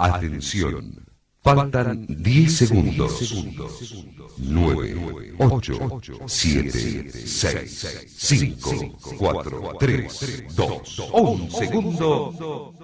Atención. Faltan 10 segundos. 9, 8, 7, 6, 5, 4, 3, 2, 1 segundo.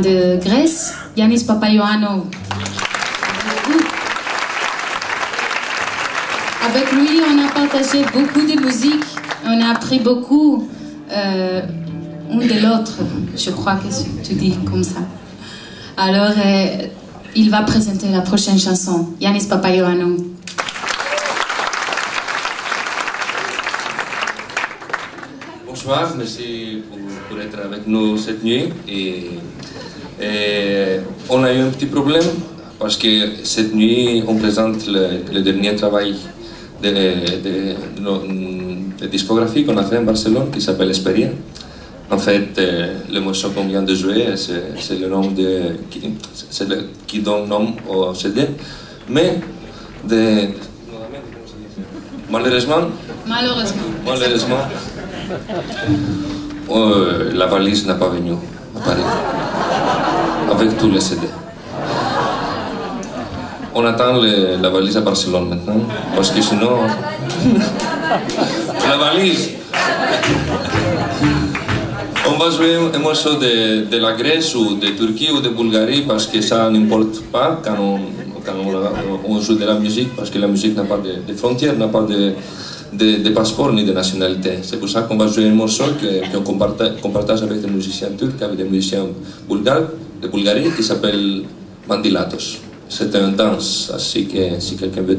De Grèce, Yanis Papaioannou. Avec lui, on a partagé beaucoup de musique, on a appris beaucoup euh, de l'autre, je crois que tu dis comme ça. Alors, euh, il va présenter la prochaine chanson, Yanis Papayoannou. Bonsoir, merci pour, pour, être avec nous cette nuit. Et, et, on a eu un petit problème parce que cette nuit, on présente le, le dernier travail de, de, de, de discographie qu'on a fait en Barcelone qui s'appelle Esperia. En fait, euh, le morceau qu'on vient de jouer, c'est le nom de, c'est le qui donne nom au CD. Mais, de, malheureusement, malheureusement, malheureusement euh, la valise n'a pas venu à Paris avec tous les CD. On attend le, la valise à Barcelone maintenant, parce que sinon, la valise. On va jouer un morceau de, de, la Grèce ou de Turquie ou de Bulgarie parce que ça n'importe pas quand, on, quand on, on, joue de la musique, parce que la musique n'a pas de, de frontières, n'a pas de, de, passeport ni de nationalité. C'est pour ça qu'on va jouer un morceau qu'on qu partage, partage avec des musiciens turcs, avec des musiciens bulgares, de Bulgaria qui s'appelle Mandilatos. C'est un danse, ainsi que si quelqu'un veut.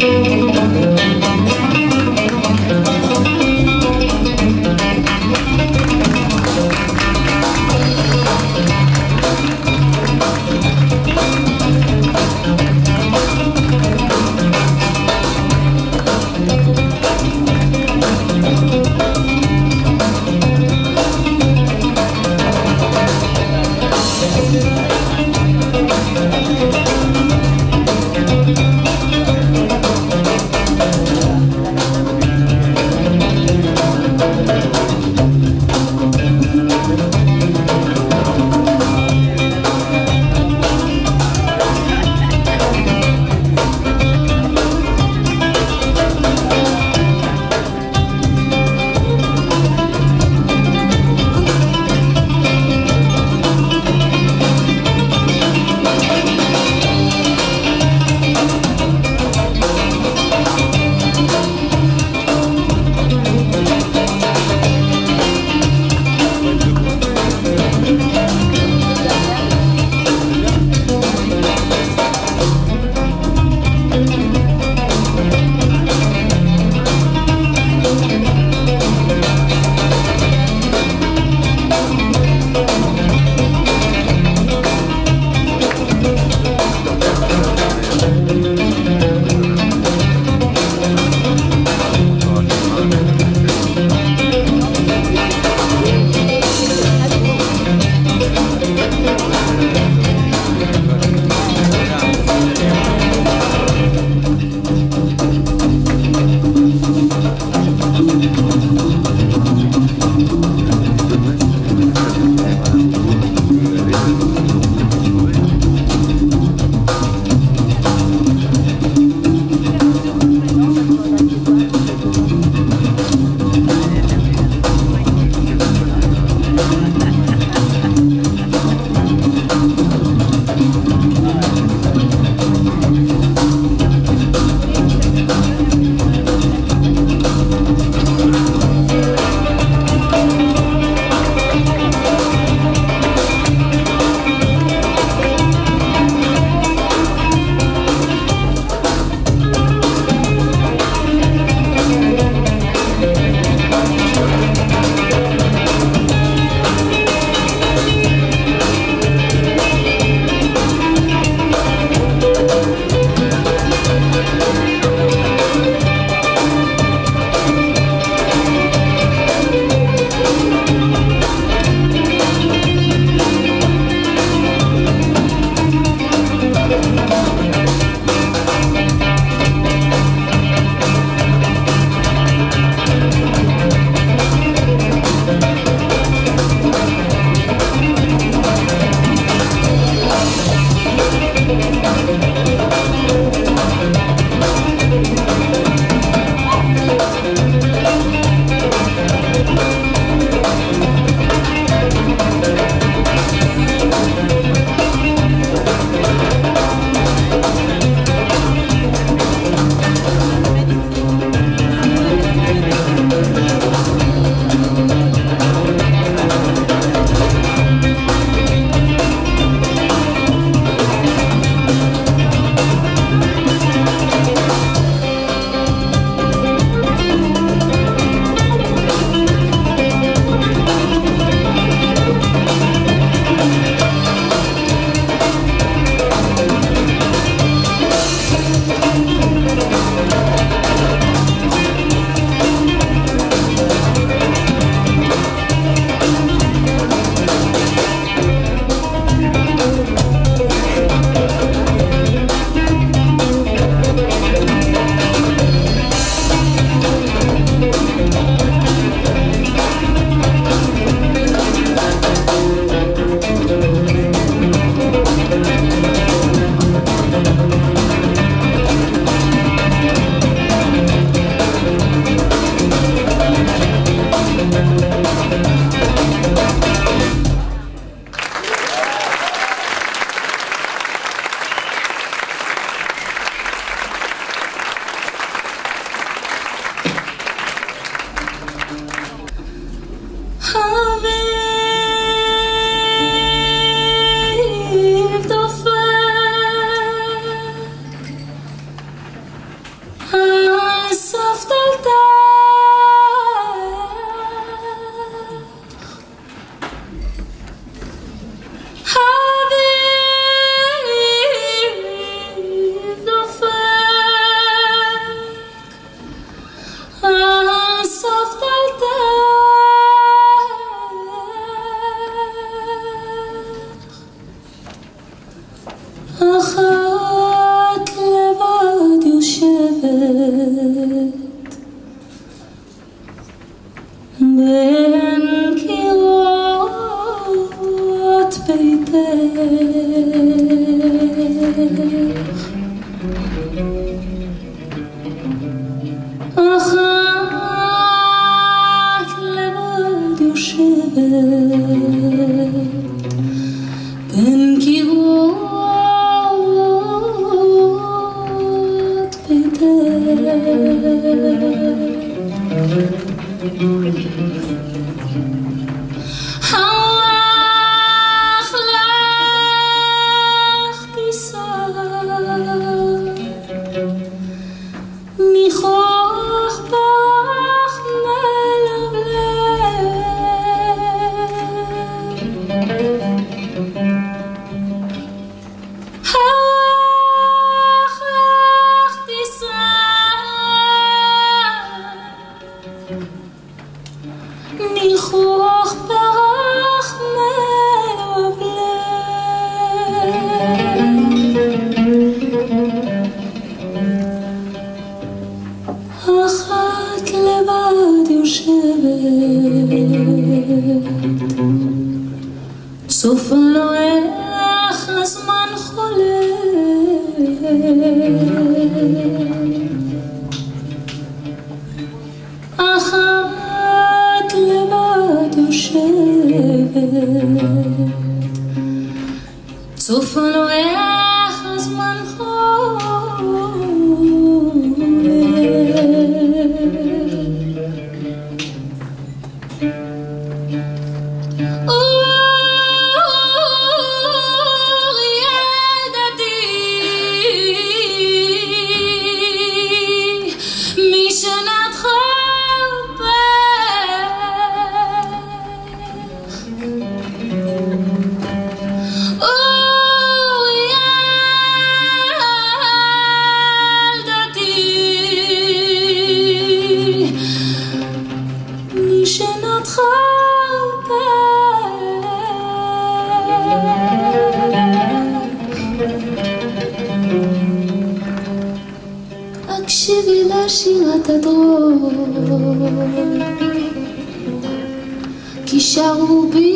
Un. shall be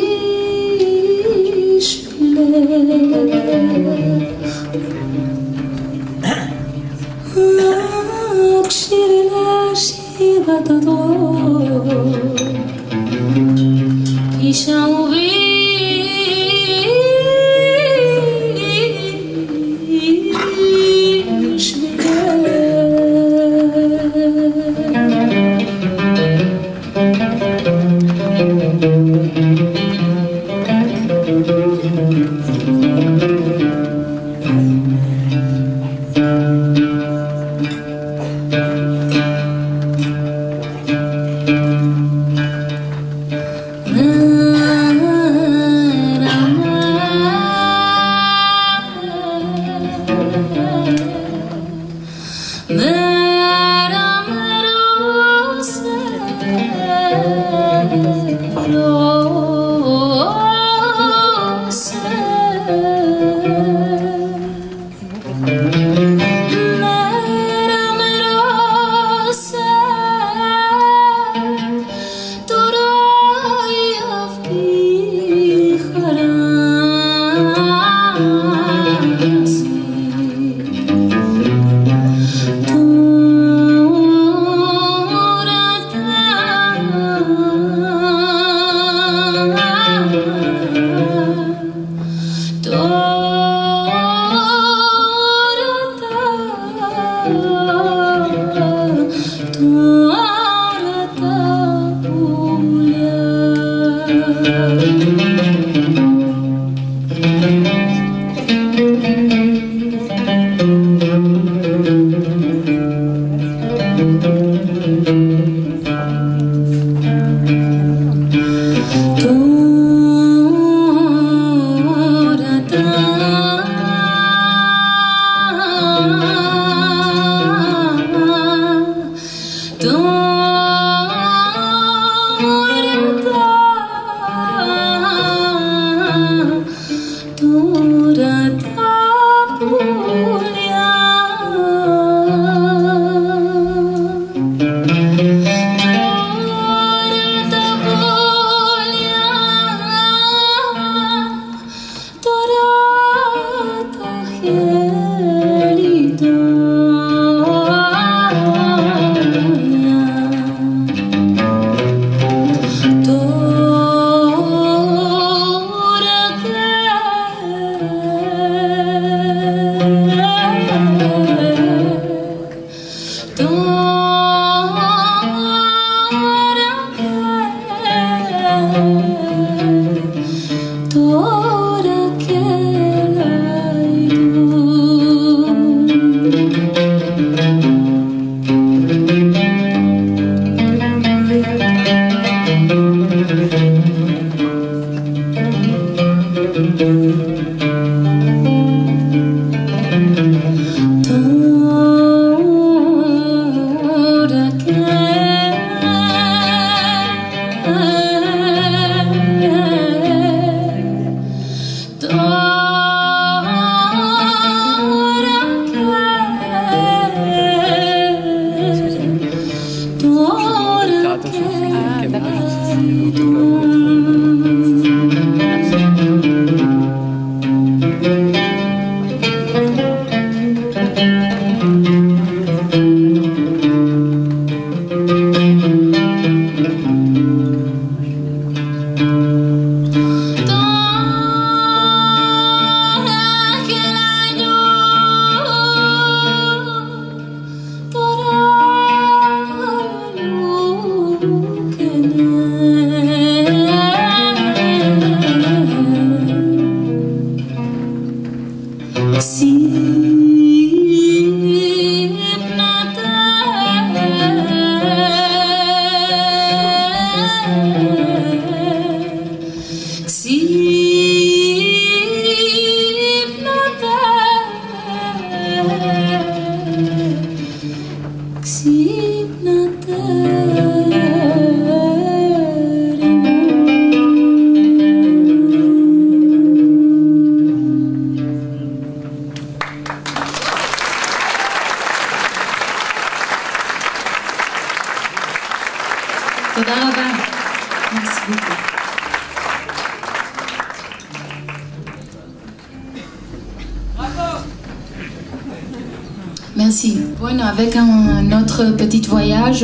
Ooh.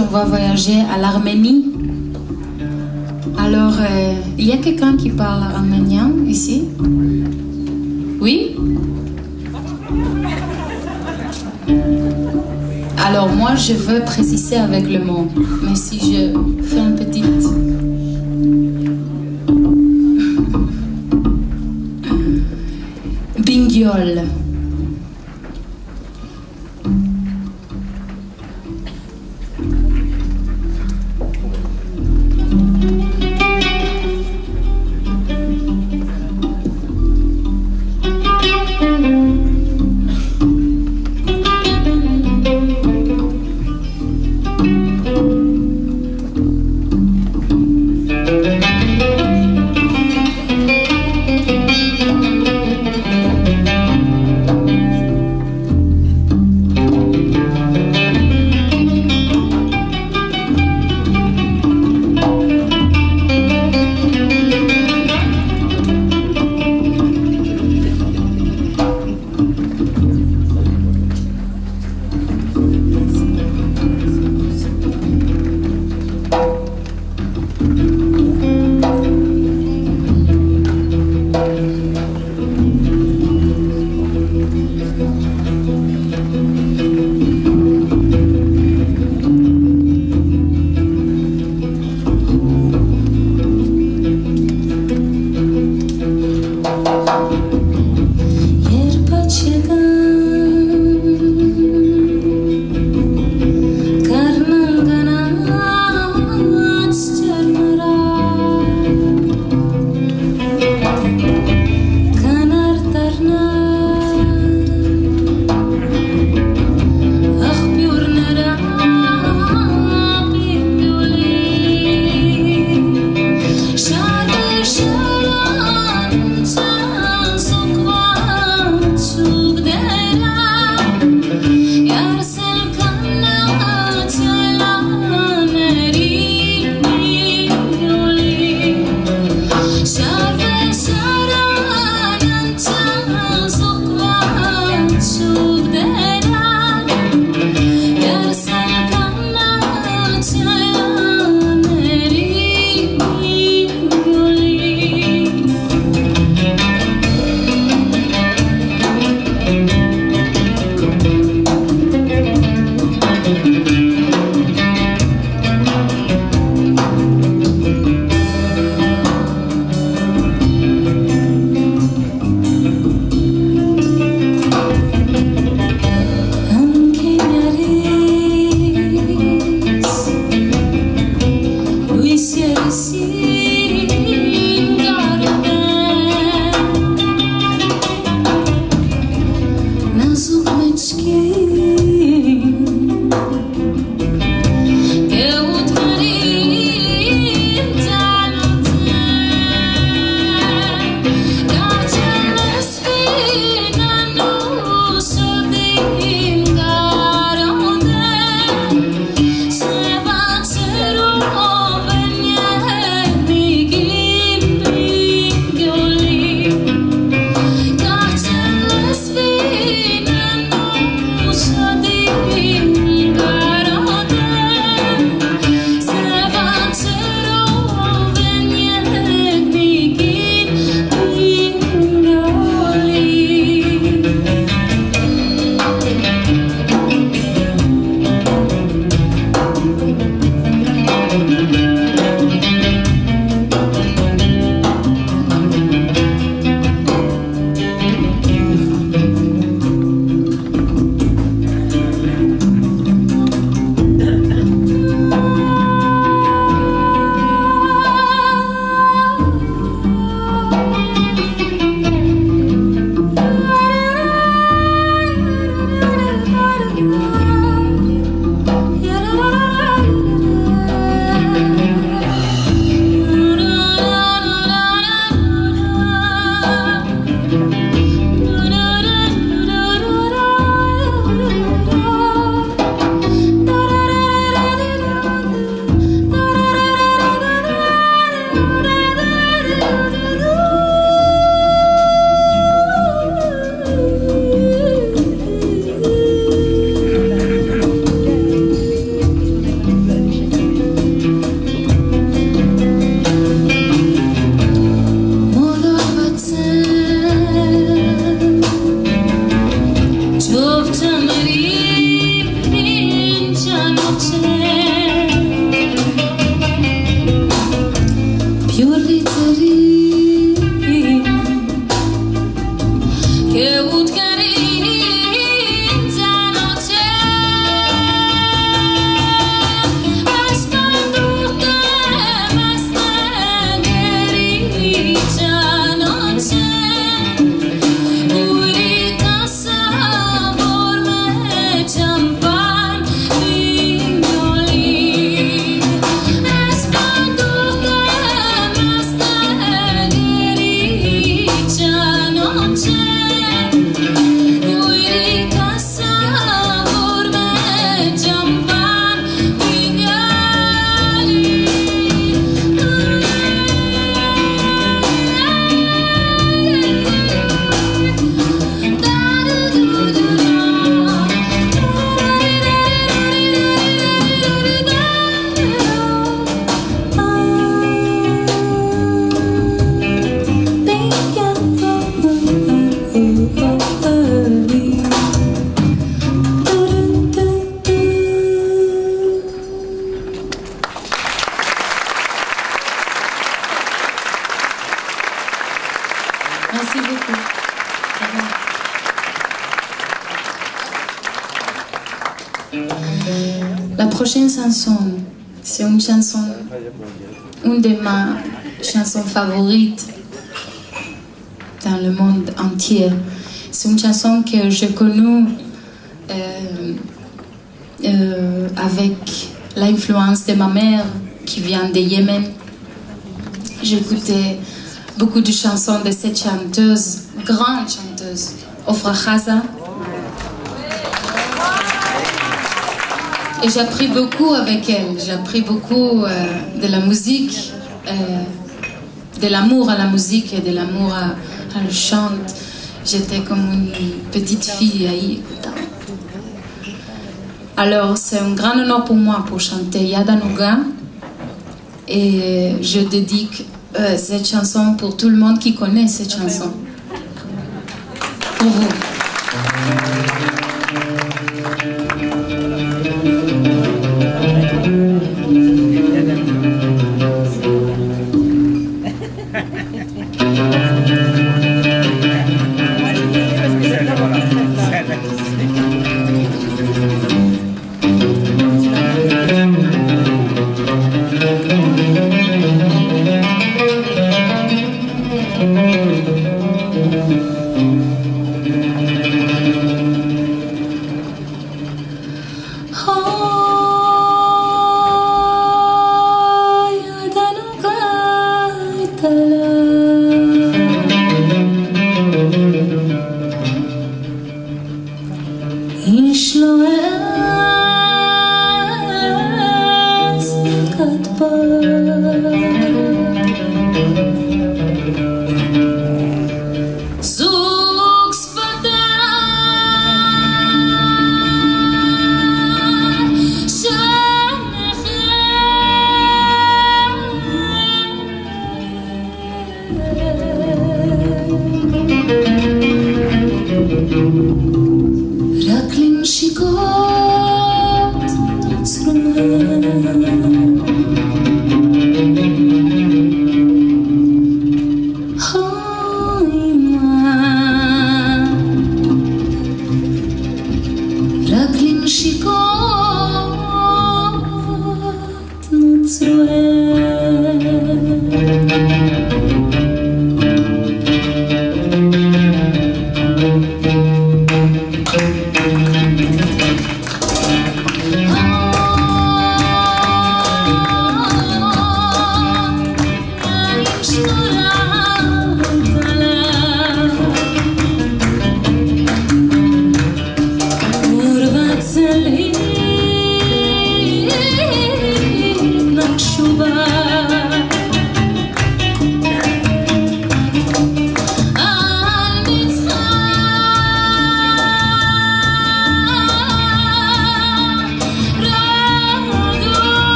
On va voyager à l'Arménie. Alors, euh, il y a quelqu'un qui parle arménien ici? Oui? Alors, moi, je veux préciser avec le mot, mais si je fais une petite... dans le monde entier. C'est une chanson que j'ai connue euh, euh, avec l'influence de ma mère qui vient de Yémen. J'écoutais beaucoup de chansons de cette chanteuse, grande chanteuse, Ofra Khaza. Et j'ai appris beaucoup avec elle. J'ai appris beaucoup euh, de la musique de l'amour à la musique et de l'amour à, le chant. J'étais comme une petite fille à y écouter. Alors, c'est un grand honneur pour moi pour chanter Yadanuga. Et je dédique euh, cette chanson pour tout le monde qui connaît cette chanson. Pour vous.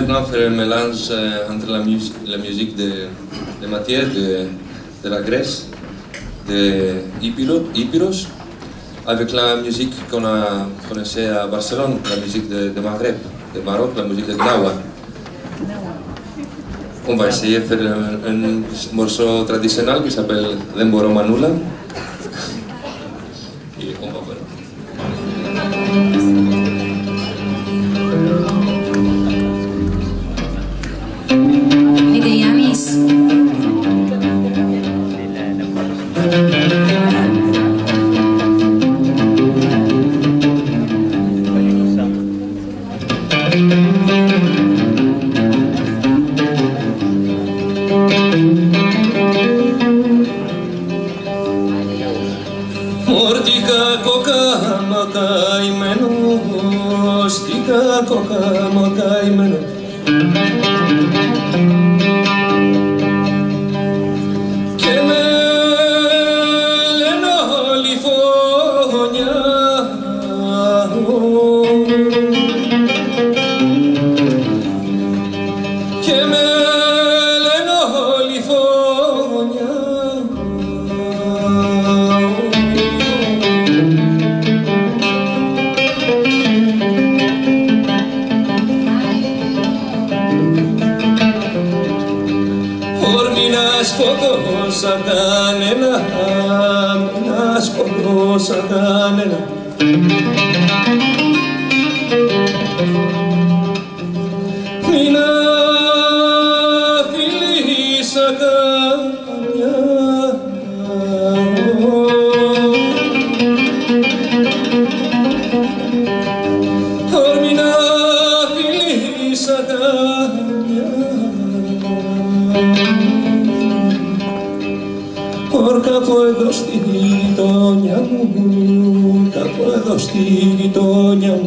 Maintenant faire un mélange euh, entre la, mus- la musique de, de Mathieu de, de la Grèce, de Ipiro- Ipyros, avec la musique qu'on a connaissée à Barcelone, la musique de, de Maghreb, de Maroc, la musique de Gnawa. On va essayer de faire un, un morceau traditionnel qui s'appelle Demboro Manula. στη γειτόνια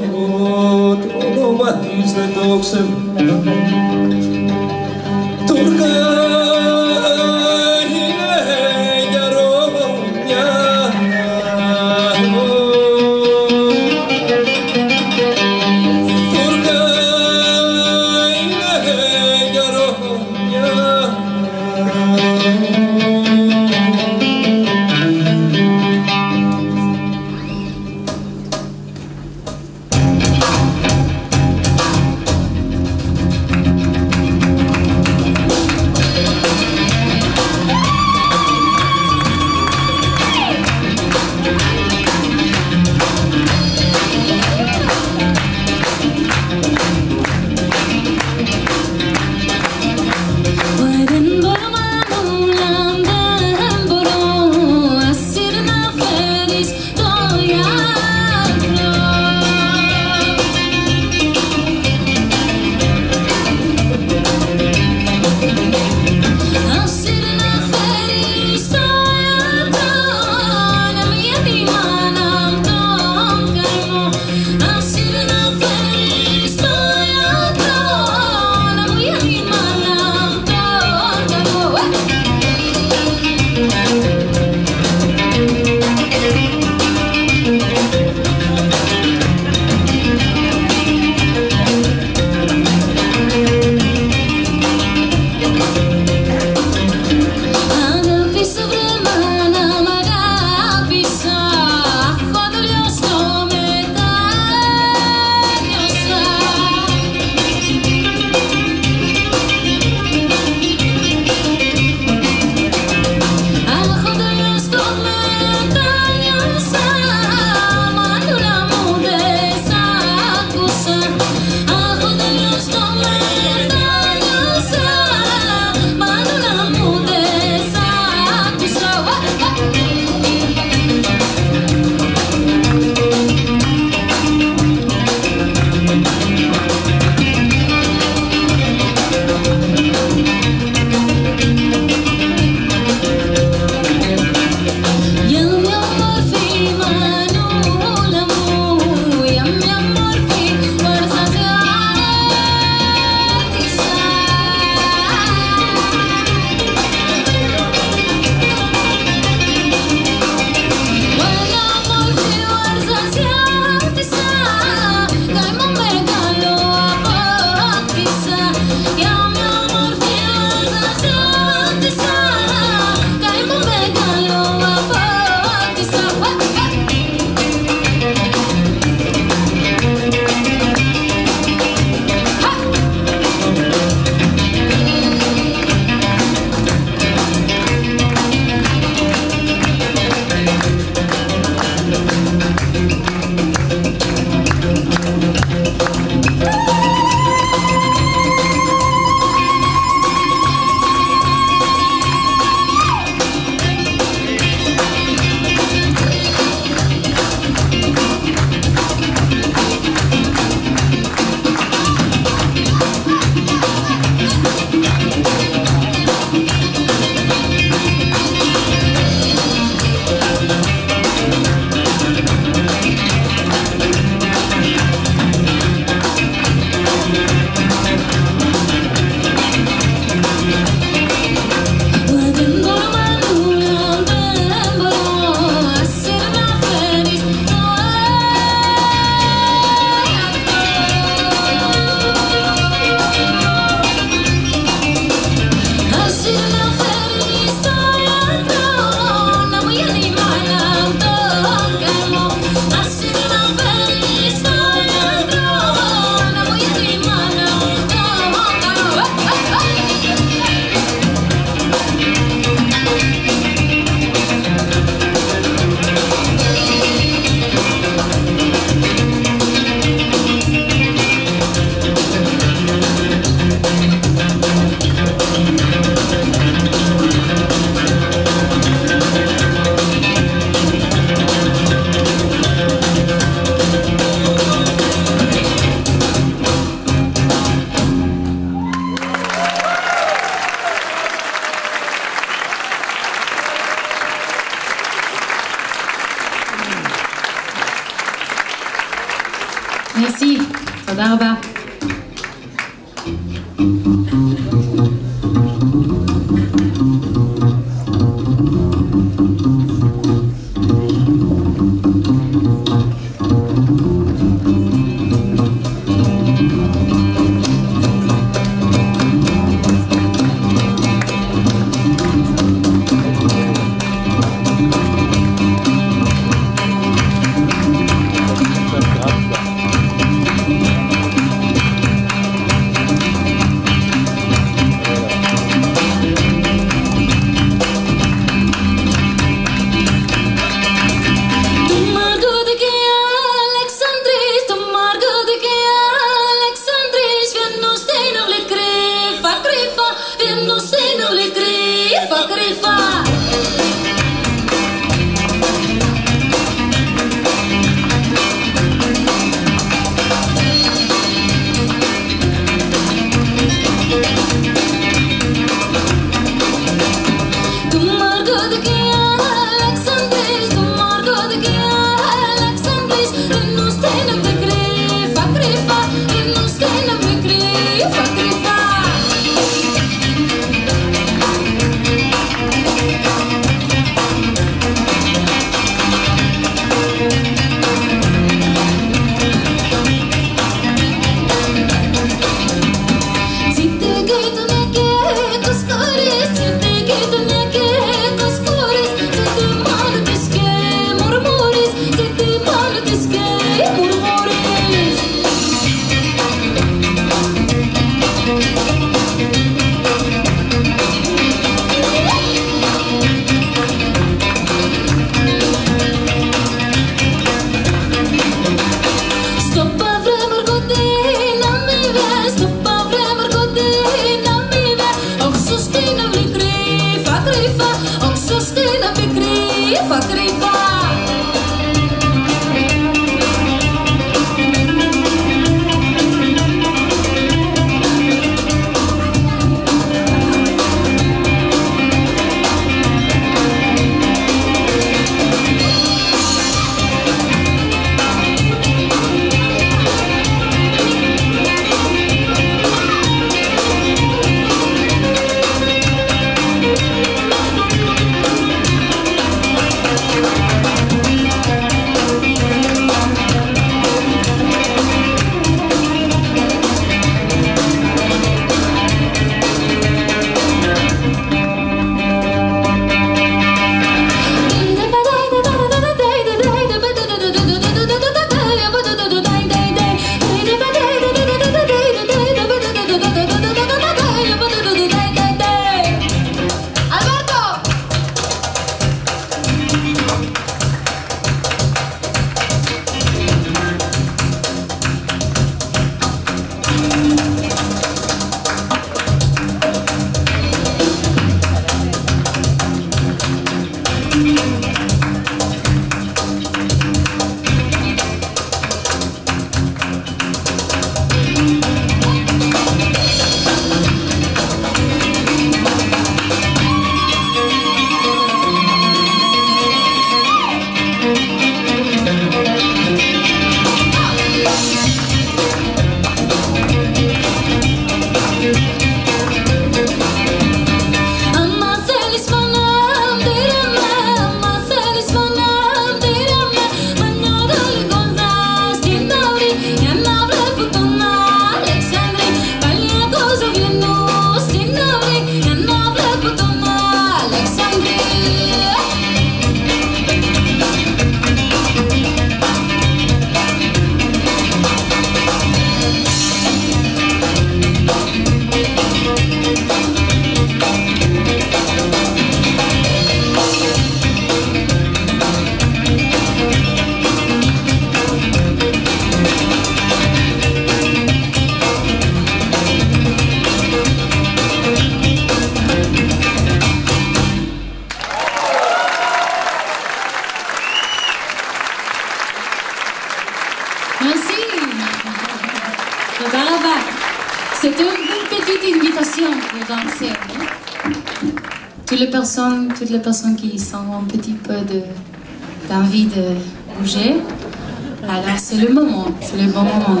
c'est le moment, c'est le bon moment.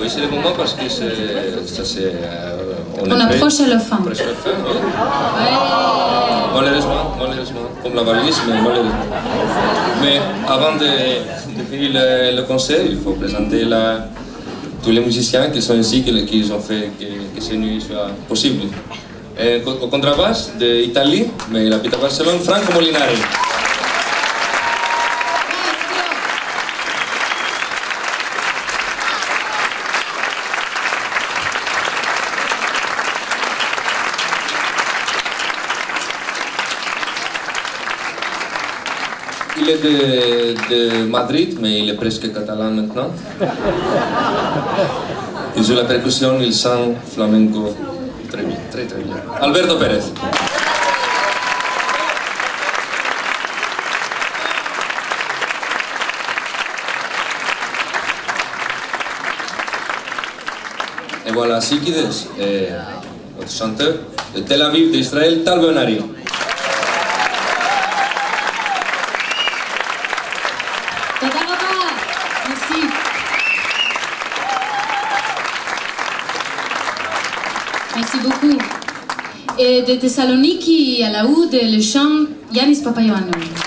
Oui, c'est le moment parce que c'est, ça c'est. euh, On approche à la fin. Presque à la fin, oui. Ouais. Malheureusement, malheureusement, comme la valise, mais malheureusement. Mais avant de, de finir le, le concert, il faut présenter la- tous les musiciens qui sont ici, qui, qui ont fait que, que cette nuit soit possible. Et au contrabasse d'Italie, mais il habite à Barcelone, Franco Molinari. De, de Madrid, mais il est presque catalan maintenant. Il joue la percussion, il chante flamenco très bien, très très bien. Alberto Pérez. Et voilà, Sikides, et notre chanteur de Tel Aviv d'Israël, Tal Benari. De Thessaloniki à la oud, le chant Yanis Papayoannou.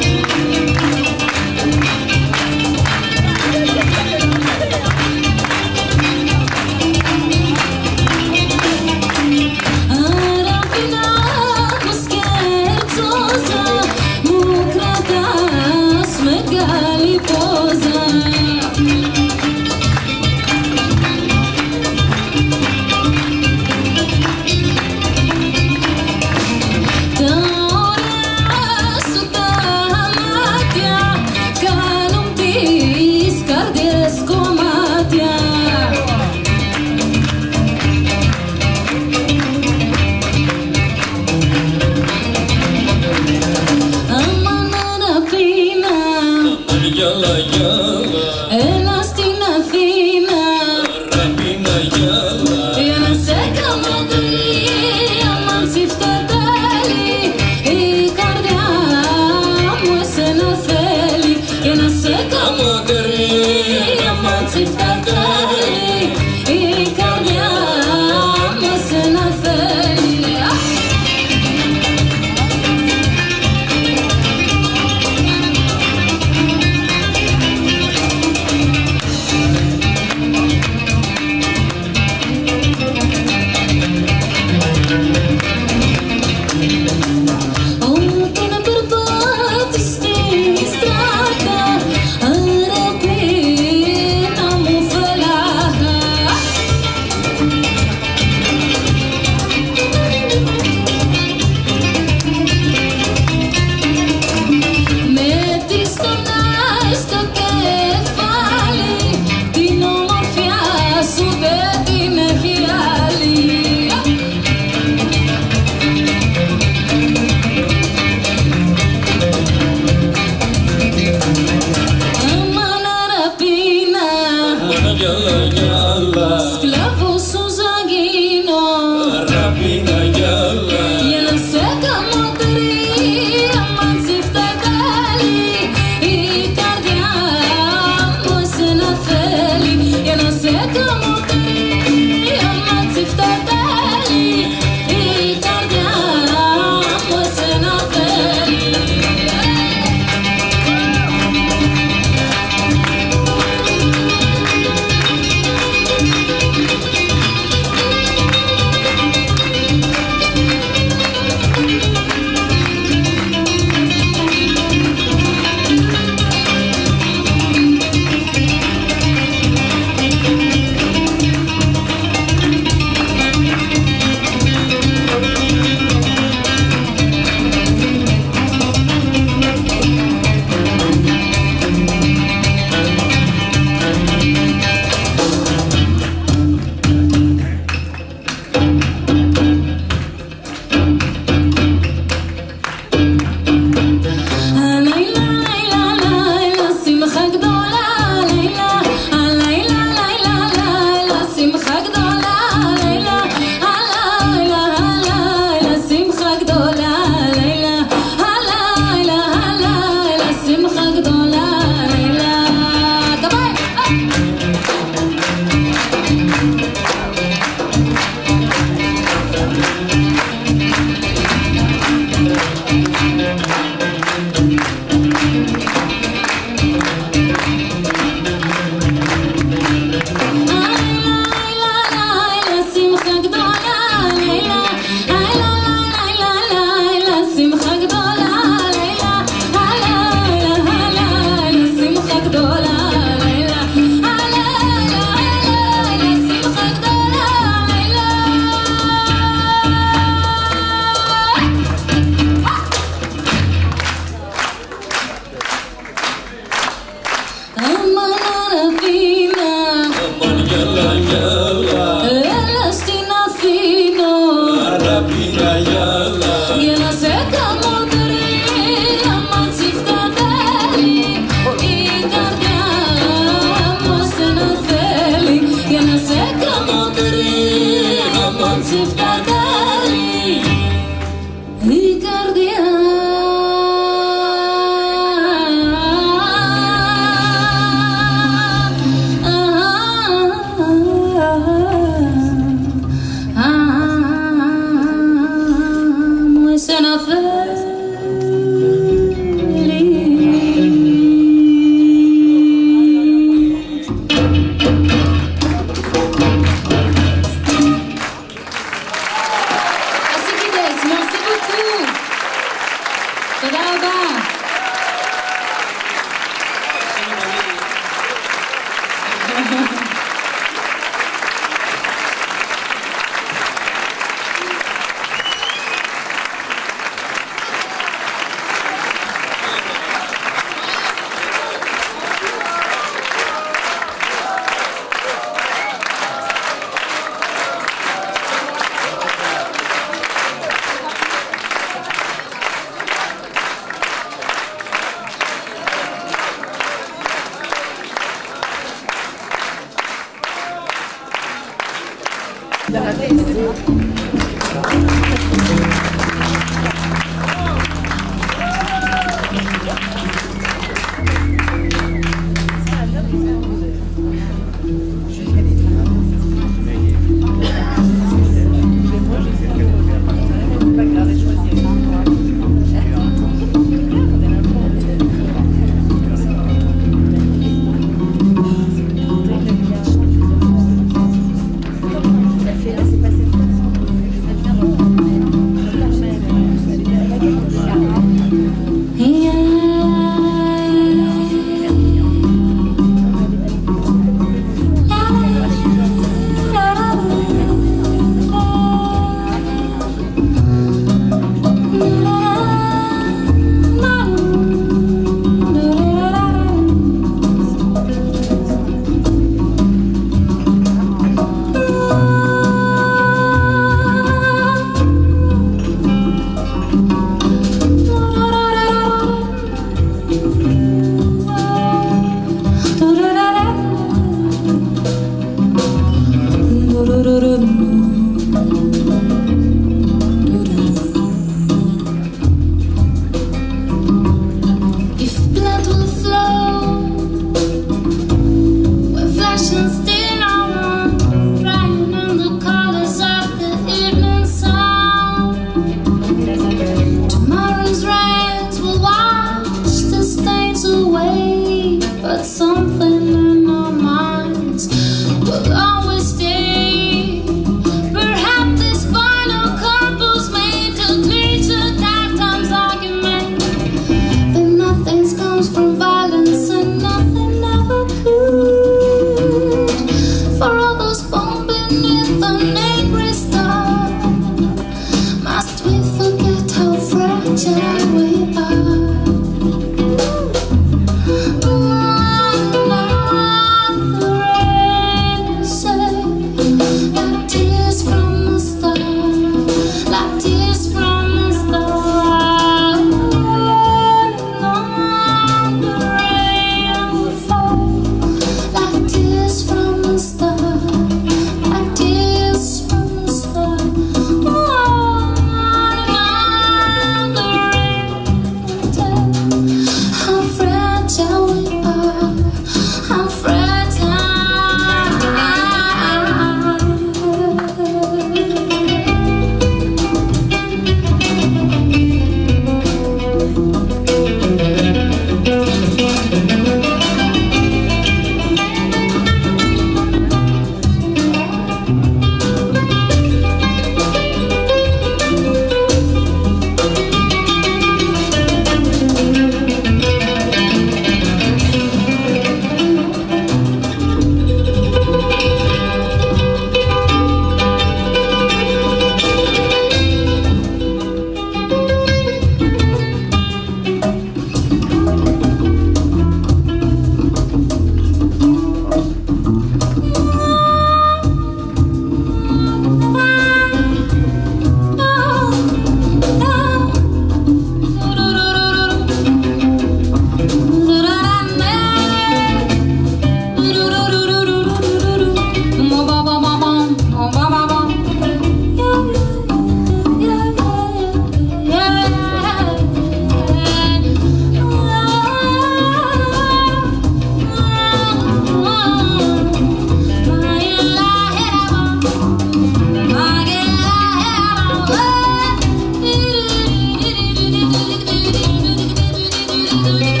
Thank you.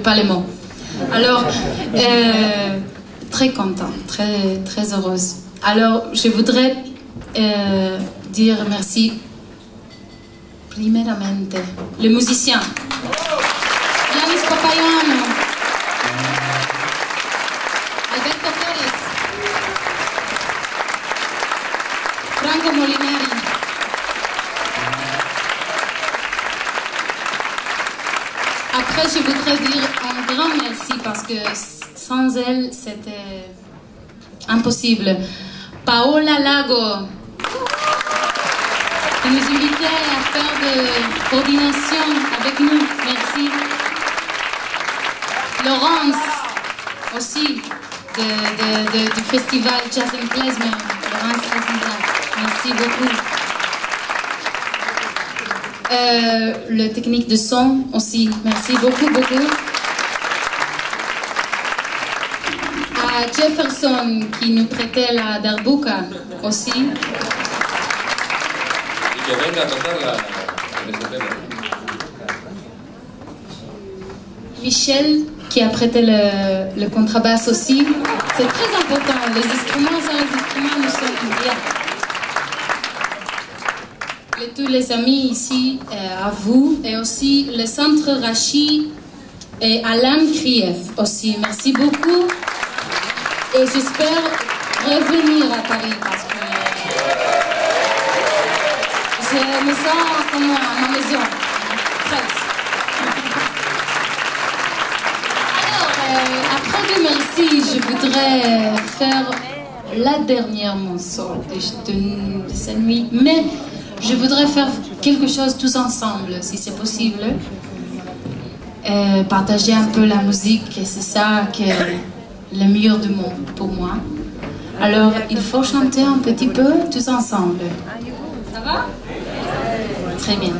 Pas les mots. Alors, euh, très contente, très, très heureuse. Alors, je voudrais euh, dire merci primeramente les musiciens. C'était impossible. Paola Lago, qui nous invitait à faire de coordination avec nous. Merci. Laurence, aussi, du festival Jazz and Klezmer. Laurence Aziza. Merci beaucoup. Euh, le technique de son aussi. Merci beaucoup, beaucoup. À Jefferson qui nous prêtait la darbuka aussi. Y que venga a. Michel qui a prêté le, le contrebasse aussi. C'est très important. Les instruments sans les instruments, nous sommes bien. Et tous les amis ici, euh, à vous, et aussi le centre Rachi et Alain Kriev aussi. Merci beaucoup. Et j'espère revenir à Paris parce que je me sens comme à ma maison. Alors, euh, après de merci, je voudrais faire la dernière morceau de, cette nuit, mais je voudrais faire quelque chose tous ensemble, si c'est possible. Euh, partager un peu la musique, c'est ça qui est le meilleur du monde pour moi. Alors, il faut chanter un petit peu tous ensemble. Ça va? Très bien.